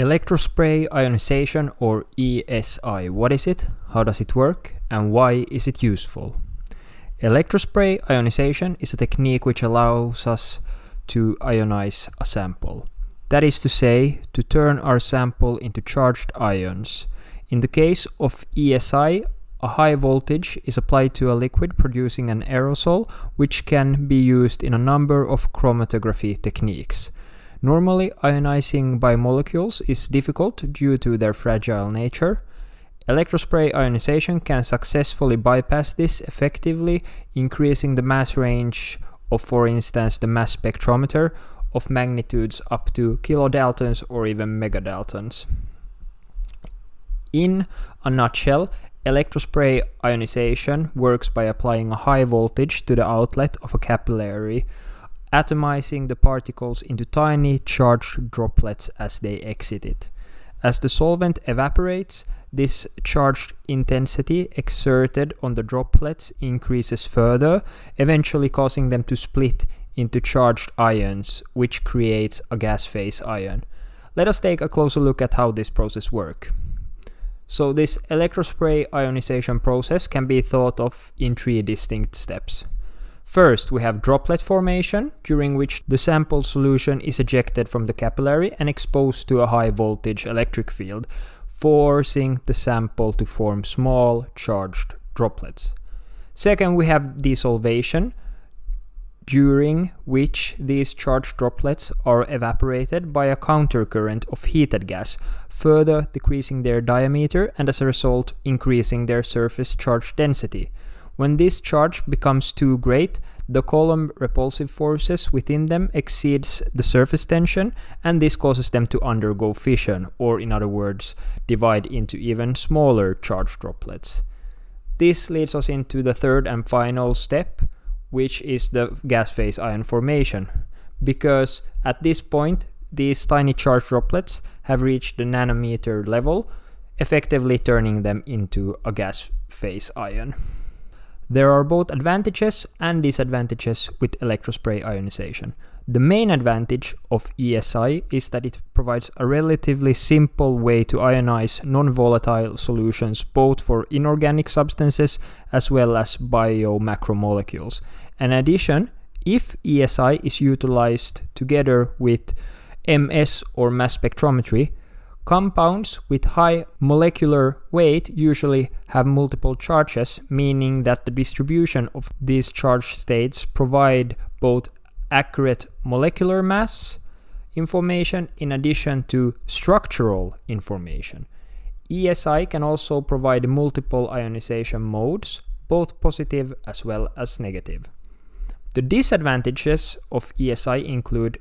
Electrospray ionization or ESI. What is it? How does it work? And why is it useful? Electrospray ionization is a technique which allows us to ionize a sample. That is to say, to turn our sample into charged ions. In the case of ESI, a high voltage is applied to a liquid producing an aerosol, which can be used in a number of chromatography techniques. Normally, ionizing biomolecules is difficult due to their fragile nature. Electrospray ionization can successfully bypass this effectively, increasing the mass range of, for instance, the mass spectrometer of magnitudes up to kilodaltons or even megadaltons. In a nutshell, electrospray ionization works by applying a high voltage to the outlet of a capillary atomizing the particles into tiny charged droplets as they exit it. As the solvent evaporates, this charged intensity exerted on the droplets increases further, eventually causing them to split into charged ions, which creates a gas phase ion. Let us take a closer look at how this process works. So this electrospray ionization process can be thought of in three distinct steps. First, we have droplet formation, during which the sample solution is ejected from the capillary and exposed to a high voltage electric field, forcing the sample to form small charged droplets. Second, we have desolvation, during which these charged droplets are evaporated by a countercurrent of heated gas, further decreasing their diameter and as a result increasing their surface charge density. When this charge becomes too great, the Coulomb repulsive forces within them exceeds the surface tension and this causes them to undergo fission, or in other words, divide into even smaller charge droplets. This leads us into the third and final step, which is the gas phase ion formation. Because at this point, these tiny charge droplets have reached the nanometer level, effectively turning them into a gas phase ion. There are both advantages and disadvantages with electrospray ionization. The main advantage of ESI is that it provides a relatively simple way to ionize non-volatile solutions both for inorganic substances as well as biomacromolecules. In addition, if ESI is utilized together with MS or mass spectrometry, Compounds with high molecular weight usually have multiple charges, meaning that the distribution of these charge states provide both accurate molecular mass information in addition to structural information. ESI can also provide multiple ionization modes, both positive as well as negative. The disadvantages of ESI include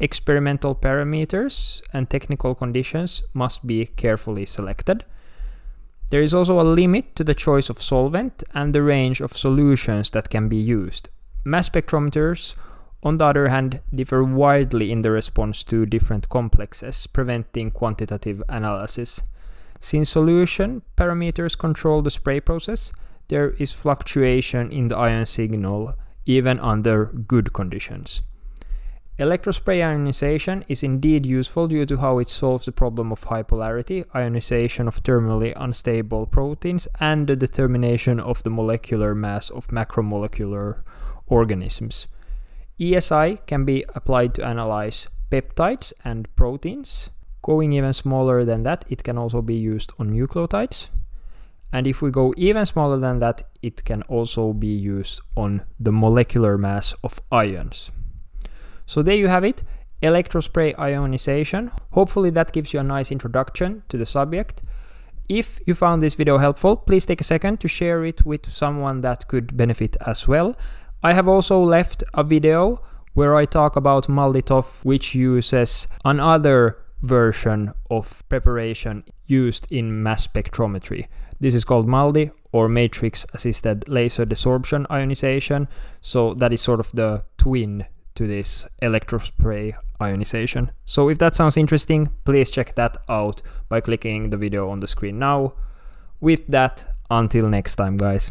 Experimental parameters and technical conditions must be carefully selected. There is also a limit to the choice of solvent and the range of solutions that can be used. Mass spectrometers, on the other hand, differ widely in the response to different complexes, preventing quantitative analysis. Since solution parameters control the spray process, there is fluctuation in the ion signal even under good conditions. Electrospray ionization is indeed useful due to how it solves the problem of high polarity, ionization of thermally unstable proteins, and the determination of the molecular mass of macromolecular organisms. ESI can be applied to analyze peptides and proteins. Going even smaller than that, it can also be used on nucleotides. And if we go even smaller than that, it can also be used on the molecular mass of ions. So there you have it, electrospray ionization. Hopefully that gives you a nice introduction to the subject. If you found this video helpful, please take a second to share it with someone that could benefit as well. I have also left a video where I talk about MALDI-TOF, which uses another version of preparation used in mass spectrometry. This is called MALDI or matrix assisted laser desorption ionization. So that is sort of the twin to this electrospray ionization. So if that sounds interesting, please check that out by clicking the video on the screen now. With that, until next time guys.